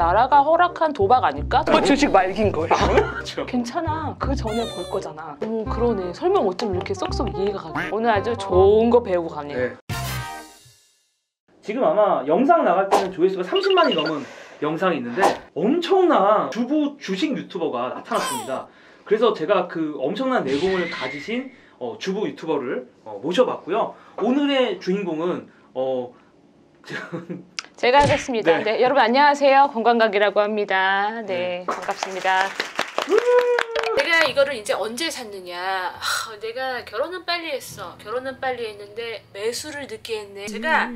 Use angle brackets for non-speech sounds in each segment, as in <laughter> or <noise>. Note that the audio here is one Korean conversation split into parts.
나라가 허락한 도박 아닐까? 뭐 주식 말긴 걸. 그렇죠. 괜찮아. 그 전에 벌 거잖아. 오 그러네. 설명 어쩜 이렇게 쏙쏙 이해가 가네. 오늘 아주 좋은 거 배우고 가네요. 네. 지금 아마 영상 나갈 때는 조회수가 30만이 넘은 영상이 있는데 엄청난 주부 주식 유튜버가 나타났습니다. 그래서 제가 그 엄청난 내공을 가지신 어, 주부 유튜버를 어, 모셔봤고요. 오늘의 주인공은 어, <laughs> 제가 하겠습니다. 네. 네. 여러분 안녕하세요. 건강각이라고 합니다. 네, 반갑습니다. 내가 이거를 이제 언제 샀느냐? 하, 내가 결혼은 빨리 했어. 결혼은 빨리 했는데 매수를 늦게 했네. 제가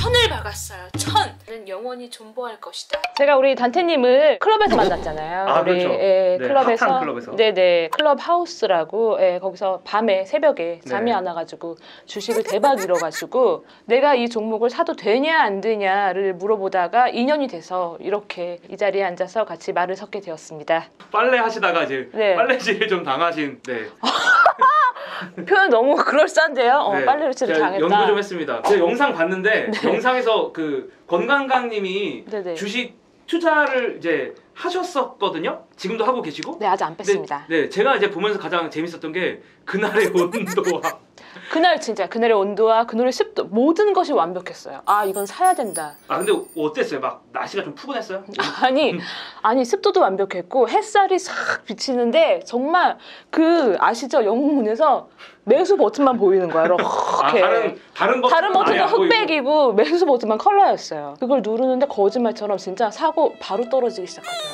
천을 박았어요. 천. 나는 영원히 존버할 것이다. 제가 우리 단태님을 클럽에서 만났잖아요. 아, 우리 그렇죠. 예, 네, 클럽에서, 핫한 클럽에서. 네네 클럽 하우스라고 예, 거기서 밤에 새벽에 잠이 네. 안 와가지고 주식을 대박 잃어가지고 내가 이 종목을 사도 되냐 안 되냐를 물어보다가 2년이 돼서 이렇게 이 자리에 앉아서 같이 말을 섞게 되었습니다. 빨래 하시다가 이제 네. 빨래질을 좀 당하신 네. <laughs> <laughs> 표현 너무 그럴싸한데요. 어, 네. 빨래를 치를 제가 당했다. 연구 좀 했습니다. 제가 영상 봤는데 <laughs> 영상에서 그 건강강님이 네네. 주식 투자를 이제 하셨었거든요. 지금도 하고 계시고. 네 아직 안 뺐습니다. 네, 제가 이제 보면서 가장 재밌었던 게 그날의 <laughs> 온도와 그날 진짜 그날의 온도와 그날의 습도 모든 것이 완벽했어요. 아 이건 사야 된다. 아 근데 어땠어요? 막 날씨가 좀 푸근했어요? <laughs> 아니 아니 습도도 완벽했고 햇살이 싹 비치는데 정말 그 아시죠 영문에서 매수 버튼만 보이는 거야. <laughs> 아, 이렇게. 다른 다른 버튼 다른 버튼은 흑백이고 매수 버튼만 컬러였어요. 그걸 누르는데 거짓말처럼 진짜 사고 바로 떨어지기 시작하더라고요.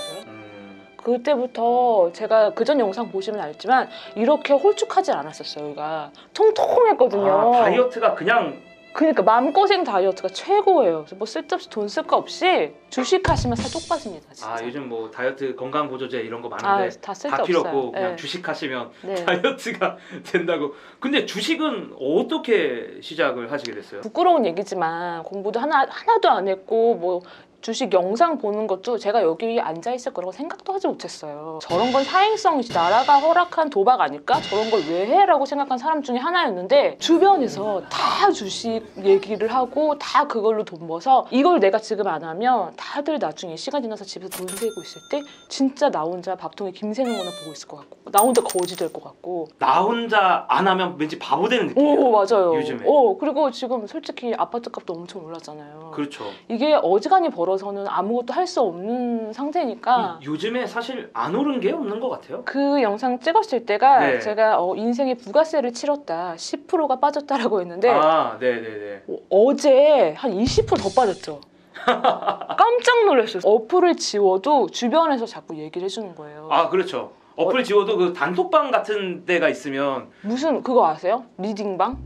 음, 그때부터 제가 그전 영상 보시면 알지만 이렇게 홀쭉하지 않았었어요. 여기가 통통했거든요. 아, 다이어트가 그냥 그러니까 마음고생 다이어트가 최고예요. 뭐 쓸데없이 돈 쓸 거 없이 주식하시면 살똑 빠집니다. 진짜. 아 요즘 뭐 다이어트 건강 보조제 이런 거 많은데 아, 다 다 필요 없고. 그냥 네. 주식하시면 네. <laughs> 다이어트가 된다고. 근데 주식은 어떻게 시작을 하시게 됐어요? 부끄러운 얘기지만 공부도 하나 하나도 안 했고 뭐 주식 영상 보는 것도 제가 여기 앉아 있을 거라고 생각도 하지 못했어요. 저런 건 사행성이지 나라가 허락한 도박 아닐까? 저런 걸 왜 해 라고 생각한 사람 중에 하나였는데 주변에서 다 주식 얘기를 하고 다 그걸로 돈 벌어서 이걸 내가 지금 안 하면 다들 나중에 시간 지나서 집에서 돈 세고 있을 때 진짜 나 혼자 밥통에 김 새는 거나 보고 있을 것 같고 나 혼자 거지 될 것 같고 나 혼자 안 하면 왠지 바보 되는 느낌이에요. 오 맞아요. 요즘에. 오 그리고 지금 솔직히 아파트 값도 엄청 올랐잖아요. 그렇죠. 이게 어지간히 벌어 서는 아무것도 할 수 없는 상태니까 요즘에 사실 안 오른 게 없는 것 같아요. 그 영상 찍었을 때가 네. 제가 어, 인생의 부가세를 치렀다 10%가 빠졌다라고 했는데 아, 네네네. 어, 어제 한 20%더 빠졌죠. <laughs> 깜짝 놀랐어요. 어플을 지워도 주변에서 자꾸 얘기를 해주는 거예요. 아, 그렇죠. 어플 지워도 그 단톡방 같은 데가 있으면 무슨 그거 아세요? 리딩방?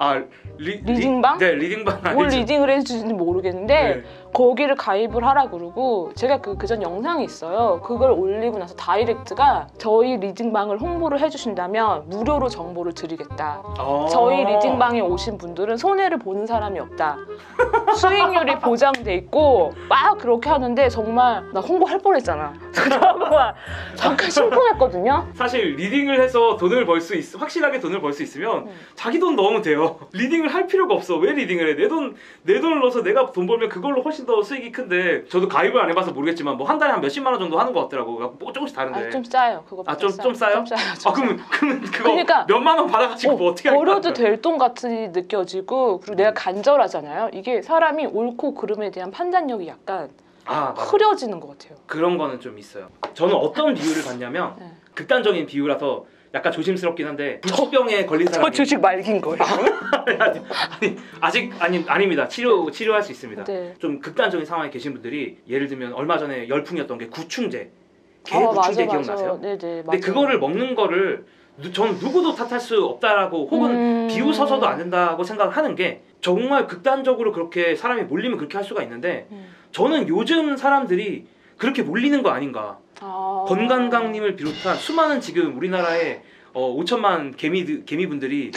아 리, 리딩방? 리, 네 리딩방 뭘 아니죠. 리딩을 해주는지 모르겠는데 네. 거기를 가입을 하라 그러고 제가 그 그전 영상이 있어요. 그걸 올리고 나서 다이렉트가 저희 리딩방을 홍보를 해주신다면 무료로 정보를 드리겠다. 어. 저희 리딩방에 오신 분들은 손해를 보는 사람이 없다. 수익률이 <laughs> 보장돼 있고 막 그렇게 하는데 정말 나 홍보할 뻔했잖아. <laughs> 그러고 잠깐 심쿵했거든요. 사실 리딩을 해서 돈을 벌 수 있, 확실하게 돈을 벌 수 있으면 음. 자기 돈 넣으면 돼요. <laughs> 리딩을 할 필요가 없어. 왜 리딩을 해? 내 돈, 내 돈을 넣어서 내가 돈 벌면 그걸로 훨씬 더 수익이 큰데 저도 가입을 안 해봐서 모르겠지만 뭐 한 달에 한 몇십만 원 정도 하는 것 같더라고. 뭐 조금씩 다른데. 아, 좀 싸요. 그거 아, 좀- 좀 싸요? 좀 싸요. 좀 아, 그러면, 그러면 그거 그러니까- 몇만 원 받아가지고 뭐 어떻게? 버려도 될 돈 같이 느껴지고 그리고 내가 간절하잖아요. 이게 사람이 옳고 그름에 대한 판단력이 약간 아, 맞아. 흐려지는 것 같아요. 그런 거는 좀 있어요. 저는 어떤 비유를 봤냐면 네. 극단적인 비유라서 약간 조심스럽긴 한데 불치병에 걸린 사람이 말긴 거예요. <laughs> 아니, 아니, 아직 아니 아닙니다. 치료 치료할 수 있습니다. 네. 좀 극단적인 상황에 계신 분들이 예를 들면 얼마 전에 열풍이었던 게 구충제 개 아, 구충제 맞아, 기억나세요? 맞아. 네네. 근데 맞아요. 그거를 먹는 거를 누- 저는 누구도 탓할 수 없다라고 혹은 음. 비웃어서도 안 된다고 생각하는 게 정말 극단적으로 그렇게 사람이 몰리면 그렇게 할 수가 있는데 음. 저는 요즘 사람들이 그렇게 몰리는 거 아닌가 아. 건강강님을 비롯한 수많은 지금 우리나라의 어, 5천만 개미 개미분들이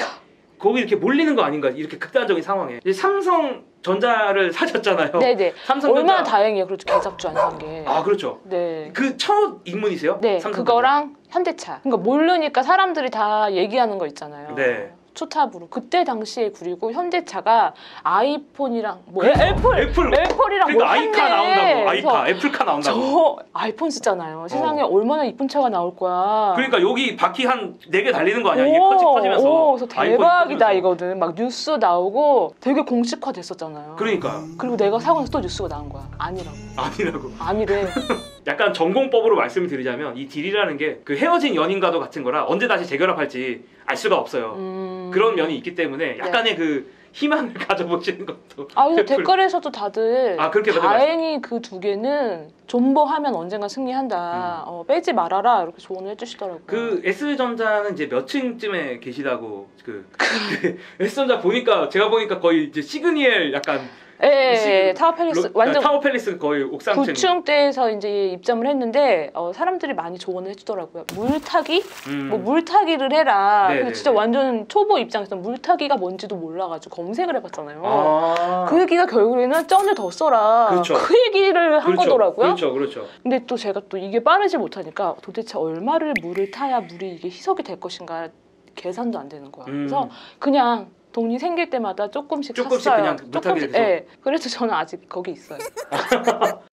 거기 이렇게 몰리는 거 아닌가 이렇게 극단적인 상황에 이제 삼성 전자를 <laughs> 사셨잖아요. 네네. 삼성전자 얼마나 다행이에요. 그렇죠. 개잡주 안 산 게. 아 그렇죠. 네. 그 첫 입문이세요? 네, 삼성전자? 그거랑 현대차. 그러니까 모르니까 사람들이 다 얘기하는 거 있잖아요. 네. 초탑으로 그때 당시에 그리고 현대차가 아이폰이랑 뭐 그러니까, 애플 애플 애플이랑 그러니까 뭘 아이카. 나온다고 아이카 애플카 나온다고 저 아이폰 쓰잖아요. 세상에 얼마나 이쁜 차가 나올 거야. 그러니까 여기 바퀴 한 네 개 달리는 거 아니야 이게 오, 커지 커지면서 오, 그래서 대박이다. 이거는 막 뉴스 나오고 되게 공식화 됐었잖아요. 그러니까 그리고 내가 사고 나서 또 뉴스가 나온 거야. 아니라고. 아니라고 아니래. <laughs> 약간 정공법으로 말씀을 드리자면 이 deal이라는 게 그 헤어진 연인과도 같은 거라 언제 다시 재결합할지 알 수가 없어요 음... 그런 면이 있기 때문에 약간의 그 희망을 <laughs> 가져보시는 것도 아, 애플. 댓글에서도 다들 아, 그렇게 다행히 그 두 개는 존버하면 언젠가 승리한다. 어, 빼지 말아라 이렇게 조언을 해주시더라고요. 음. 그 S전자는 이제 몇 층쯤에 계시다고 그, <laughs> 그 S전자 보니까 제가 보니까 거의 이제 시그니엘 약간 예, 예, 타워 팰리스 로- 완전 타워 팰리스 거의 옥상층 9층대에서 이제 입점을 했는데 어, 사람들이 많이 조언을 해주더라고요. 물타기? 음. 뭐 물타기를 해라. 네, 근데 네, 진짜 네. 완전 초보 입장에서 물타기가 뭔지도 몰라가지고 검색을 해봤잖아요. 아. 그 얘기가 결국에는 쩐을 더 써라. 그렇죠. 그 얘기를 한 그렇죠. 거더라고요. 그렇죠, 그렇죠. 근데 또 제가 또 이게 빠르지 못하니까 도대체 얼마를 물을 타야 물이 이게 희석이 될 것인가 계산도 안 되는 거야. 음. 그래서 그냥 돈이 생길 때마다 조금씩, 조금씩 샀어요. 그냥 조금씩, 예. 그래서 저는 아직 거기 있어요. <laughs>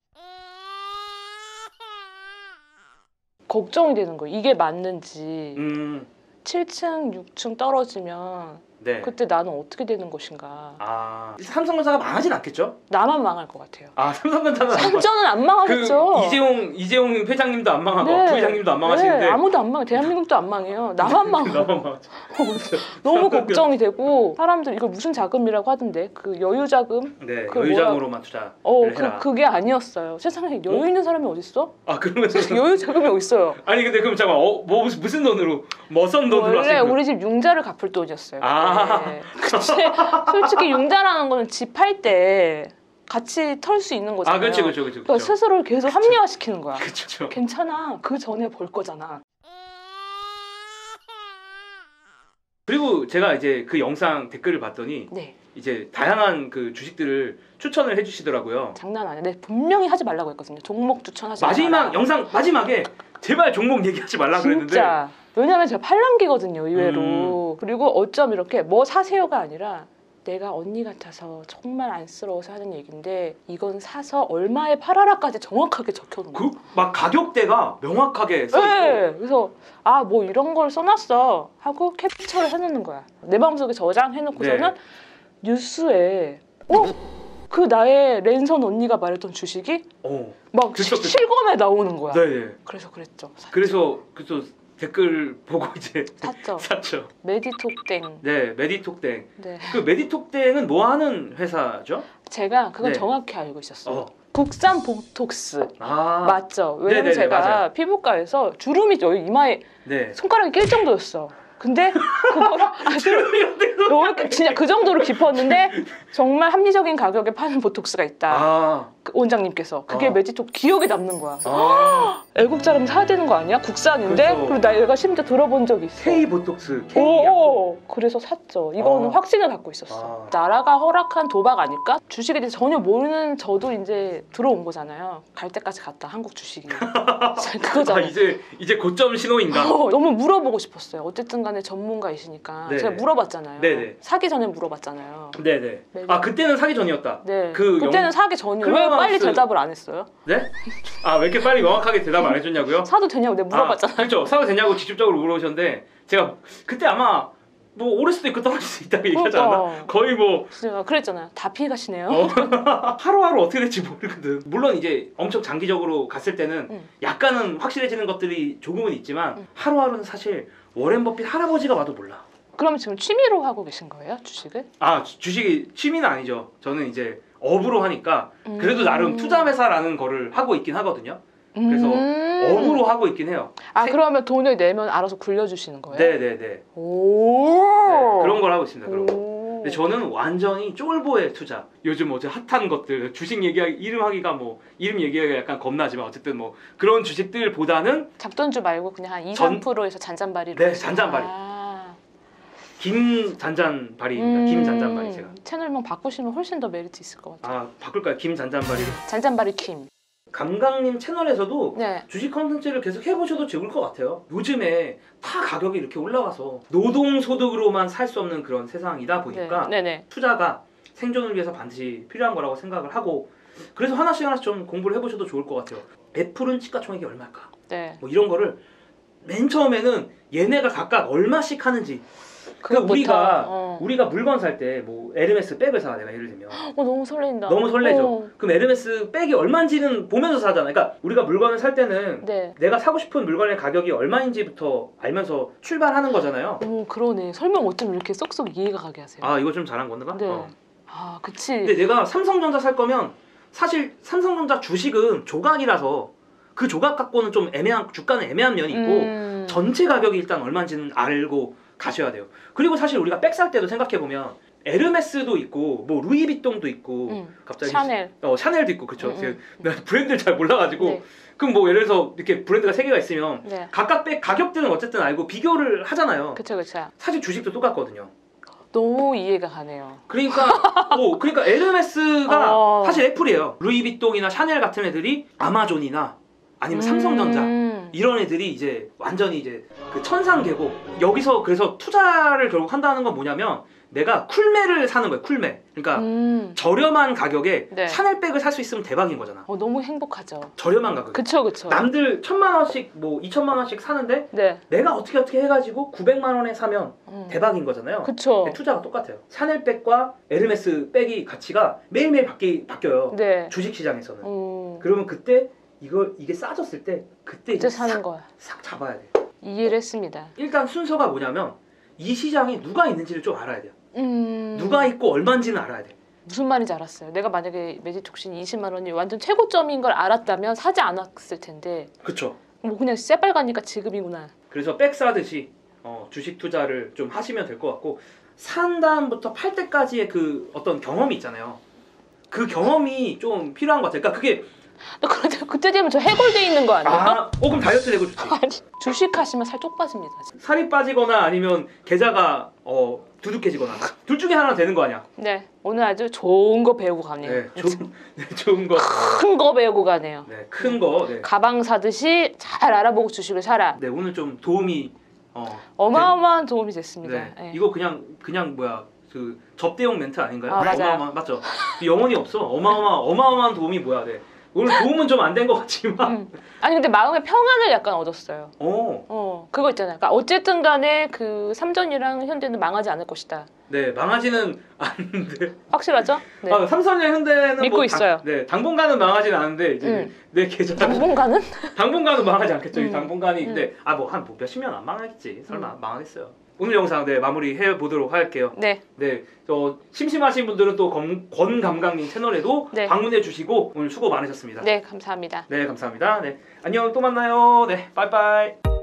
걱정이 되는 거예요. 이게 맞는지 음, 7층, 6층 떨어지면 네. 그때 나는 어떻게 되는 것인가. 아, 삼성전자가 망하진 않겠죠? 나만 망할 것 같아요. 아, 삼성전자는 안 망- 삼전은 안그 망하겠죠. 이재용 이재용 회장님도 안 망하고 네. 부회장님도 안 망하시는데 네, 아무도 안 망해. 대한민국도 안 망해요. 나만 망하고. 나만 망하죠. <laughs> 너무 걱정이 되고 사람들 이걸 무슨 자금이라고 하던데 그 여유 자금 네, 그 여유자금으로만 투자를 어 해라. 그, 그게 아니었어요 세상에 여유 있는 사람이 어딨어 아, 그러면 여유 자금이 어딨어요 아니 근데 그럼 잠깐 어, 뭐 무슨, 무슨 돈으로 뭐선 돈으로 원래 거? 우리 집 융자를 갚을 돈이었어요 아. 네. 그치 솔직히 융자라는 거는 집팔때 같이 털 수 있는 거잖아요 아, 그렇지, 그렇죠, 그렇죠. 그러니까 스스로를 계속 합리화시키는 거야 그렇죠. 괜찮아 그 전에 벌 거잖아 그리고 제가 이제 그 영상 댓글을 봤더니 네 이제 다양한 그 주식들을 추천을 해주시더라고요. 장난 아니야 네, 분명히 하지 말라고 했거든요 종목 추천하지 마지막 마라. 영상 마지막에 제발 종목 얘기하지 말라 그랬는데 진짜. 왜냐면 제가 팔랑기거든요, 의외로. 음. 그리고 어쩜 이렇게 뭐 사세요가 아니라 내가 언니 같아서 정말 안쓰러워서 하는 얘기인데 이건 사서 얼마에 팔아라까지 정확하게 적혀놓은. 그막 가격대가 명확하게 써 있고 네, 그래서 아 뭐 이런 걸 써놨어 하고 캡처를 해놓는 거야. 내 마음속에 저장해놓고서는 네. 뉴스에 어? 그 나의 랜선 언니가 말했던 주식이 어, 막 그쵸, 그쵸. 실검에 나오는 거야. 네, 네. 그래서 그랬죠. 사- 그래서 그래서 댓글 보고 이제 샀죠. <laughs> 샀죠. 메디톡땡. 네, 메디톡땡. 네. 그 메디톡땡은 뭐 하는 회사죠? 제가 그건 네. 정확히 알고 있었어요. 어. 국산 보톡스 아, 맞죠? 왜냐면 네네네, 제가 맞아요. 피부과에서 주름이 여기 이마에 네. 손가락이 낄 정도였어. 근데 <laughs> 그거를 아, 그, 이렇게 진짜 그 정도로 깊었는데 <laughs> 정말 합리적인 가격에 파는 보톡스가 있다. 아, 그 원장님께서 그게 아. 메디톡 기억에 남는 거야. 아, 애국자라면 사야 되는 거 아니야? 국산인데 그렇죠. 그리고 나 얘가 심지어 들어본 적이 있어. K 보톡스, K 오, 그래서 샀죠. 이거는 아. 확신을 갖고 있었어. 아. 나라가 허락한 도박 아닐까? 주식에 대해서 전혀 모르는 저도 이제 들어온 거잖아요. 갈 때까지 갔다 한국 주식이. <laughs> 아, 그거잖아요. 이제 이제 고점 신호인가? 어, 너무 물어보고 싶었어요. 어쨌든 간에 전문가이시니까. 네네. 제가 물어봤잖아요. 네네. 사기 전에 물어봤잖아요. 네, 네. 네. 아, 그때는 사기 전이었다. 네. 그 그때는 영- 사기 전이에요. 빨리 대답을 안 했어요? 네? 아, 왜 이렇게 빨리 명확하게 대답 안 해줬냐고요? 사도 되냐고 내가 물어봤잖아요. 아, 그렇죠. 사도 되냐고 직접적으로 물어보셨는데 제가 그때 아마 뭐 오를 수도 있고 떨어질 수 있다고 얘기하지 않나? 그러니까. 거의 뭐 제가 그랬잖아요. 다 피해 가시네요. 어. <laughs> 하루하루 어떻게 될지 모르거든. 물론 이제 엄청 장기적으로 갔을 때는 음. 약간은 확실해지는 것들이 조금은 있지만 음. 하루하루는 사실 워렌 버핏 할아버지가 봐도 몰라. 그러면 지금 취미로 하고 계신 거예요? 주식을? 아 주- 주식이 취미는 아니죠. 저는 이제 업으로 하니까 그래도 음. 나름 투자 회사라는 거를 하고 있긴 하거든요. 그래서 음. 업으로 하고 있긴 해요. 아 세- 그러면 돈을 내면 알아서 굴려주시는 거예요? 네 네 네. 오. 네, 그런 걸 하고 있습니다. 그런 거. 오. 근데 저는 완전히 쫄보의 투자. 요즘 어제 핫한 것들 주식 얘기하기 이름 하기가 뭐 이름 얘기하기가 약간 겁나지만 어쨌든 뭐 그런 주식들보다는 잡돈주 말고 그냥 한 2, 전- 3%에서 잔잔바리로. 네, 잔잔바리. 아. 김 잔잔바리입니다. 음. 김 잔잔바리 제가. 채널명 바꾸시면 훨씬 더 메리트 있을 것 같아요. 아 바꿀까요? 김 잔잔바리로. 잔잔바리 킴. 감각님 채널에서도 네. 주식 컨텐츠를 계속 해보셔도 좋을 것 같아요. 요즘에 다 가격이 이렇게 올라가서 노동소득으로만 살 수 없는 그런 세상이다 보니까 네. 투자가 생존을 위해서 반드시 필요한 거라고 생각을 하고 그래서 하나씩 하나씩 좀 공부를 해보셔도 좋을 것 같아요. 애플은 시가총액이 얼마일까? 네. 뭐 이런 거를 맨 처음에는 얘네가 각각 얼마씩 하는지 그러니까 우리가 어. 우리가 물건 살 때 뭐 에르메스 백을 사 내가 예를 들면 어, 너무 설렌다. 너무 설레죠. 어. 그럼 에르메스 백이 얼마인지는 보면서 사잖아. 그러니까 우리가 물건을 살 때는 네. 내가 사고 싶은 물건의 가격이 얼마인지부터 알면서 출발하는 거잖아요. 오 그러네. 설명 어쩜 이렇게 쏙쏙 이해가 가게 하세요. 아 이거 좀 잘한 건가? 네. 어. 아, 그치. 근데 내가 삼성전자 살 거면 사실 삼성전자 주식은 조각이라서 그 조각 갖고는 좀 애매한 주가는 애매한 면이 있고 음. 전체 가격이 일단 얼마인지는 알고 가셔야 돼요. 그리고 사실 우리가 백 살 때도 생각해 보면 에르메스도 있고 뭐 루이비통도 있고 음. 갑자기 샤넬. 어 샤넬도 있고 그쵸. 음, 음. 브랜드를 잘 몰라가지고 네. 그럼 뭐 예를 들어서 이렇게 브랜드가 세 개가 있으면 네. 각각 백 가격들은 어쨌든 알고 비교를 하잖아요. 그쵸 그쵸. 사실 주식도 똑같거든요. 너무 이해가 가네요. 그러니까 뭐 그러니까 에르메스가 어. 사실 애플이에요. 루이비통이나 샤넬 같은 애들이 아마존이나 아니면 삼성전자 음. 이런 애들이 이제 완전히 이제 그 천상계고 여기서 그래서 투자를 결국 한다는 건 뭐냐면 내가 꿀매를 사는 거예요. 꿀매. 그러니까 음. 저렴한 가격에 네. 샤넬백을 살 수 있으면 대박인 거잖아. 어, 너무 행복하죠. 저렴한 가격에. 그쵸 그쵸. 남들 천만 원씩 뭐 이천만 원씩 사는데 네. 내가 어떻게 어떻게 해가지고 900만 원에 사면 음. 대박인 거잖아요. 그쵸. 투자가 똑같아요. 샤넬백과 에르메스 백이 가치가 매일매일 바뀌, 바뀌어요. 네. 주식 시장에서는. 음. 그러면 그때 이걸 이게 싸졌을 때 그때 이제 그때 사는 싹, 거야. 싹 잡아야 돼. 이해를 했습니다. 일단 순서가 뭐냐면 이 시장에 누가 있는지를 좀 알아야 돼요. 음. 누가 있고 얼마인지는 알아야 돼. 무슨 말인지 알았어요. 내가 만약에 매지톡신 20만 원이 완전 최고점인 걸 알았다면 사지 않았을 텐데 그쵸? 뭐 그냥 새빨가니까 지금이구나. 그래서 백 사듯이 어, 주식 투자를 좀 하시면 될 것 같고 산 다음부터 팔 때까지의 그 어떤 경험이 있잖아요. 그 경험이 좀 필요한 것 같아요. 그러니까 그게 그런데 그때 되면 저 해골돼 있는 거 아니에요? 아, 어 그럼 다이어트 되고 좋지. 아니 주식 하시면 살 쪽 빠집니다. 진짜. 살이 빠지거나 아니면 계좌가 어, 두둑해지거나 둘 중에 하나 되는 거 아니야? 네 오늘 아주 좋은 거 배우고 가네요. 네, 좋은 네, 좋은 거. 큰 거 배우고 가네요. 네, 큰 거. 네. 가방 사듯이 잘 알아보고 주식을 사라. 네, 오늘 좀 도움이 어, 어마어마한 도움이 됐습니다. 네. 네. 이거 그냥 그냥 뭐야 그 접대용 멘트 아닌가요? 아, 맞아요. 어마어마 맞죠? 영혼이 없어. 어마어마 어마어마한 도움이 뭐야? 네. 오늘 도움은 좀 안 된 것 같지만. 음. 아니 근데 마음의 평안을 약간 얻었어요. 어, 어 그거 있잖아요. 그러니까 어쨌든 간에 그 삼전이랑 현대는 망하지 않을 것이다. 네 망하지는 않는데. 확실하죠? 네. 아, 삼성의 현대는 믿고 뭐 있어요. 당, 네, 당분간은 망하지는 않은데 이제 음. 내 계좌 당분간은 <laughs> 당분간은 망하지 않겠죠. 이 음. 당분간이 음. 근데 아 뭐 한 뭐 몇십 년 안 망하겠지. 설마 망하겠어요. 오늘 영상 네 마무리 해 보도록 할게요. 네 네, 저 심심하신 분들은 또 권, 권감강님 채널에도 네. 방문해 주시고 오늘 수고 많으셨습니다. 네, 감사합니다. 네, 감사합니다. 네, 안녕, 또 만나요. 네, 빠이빠이.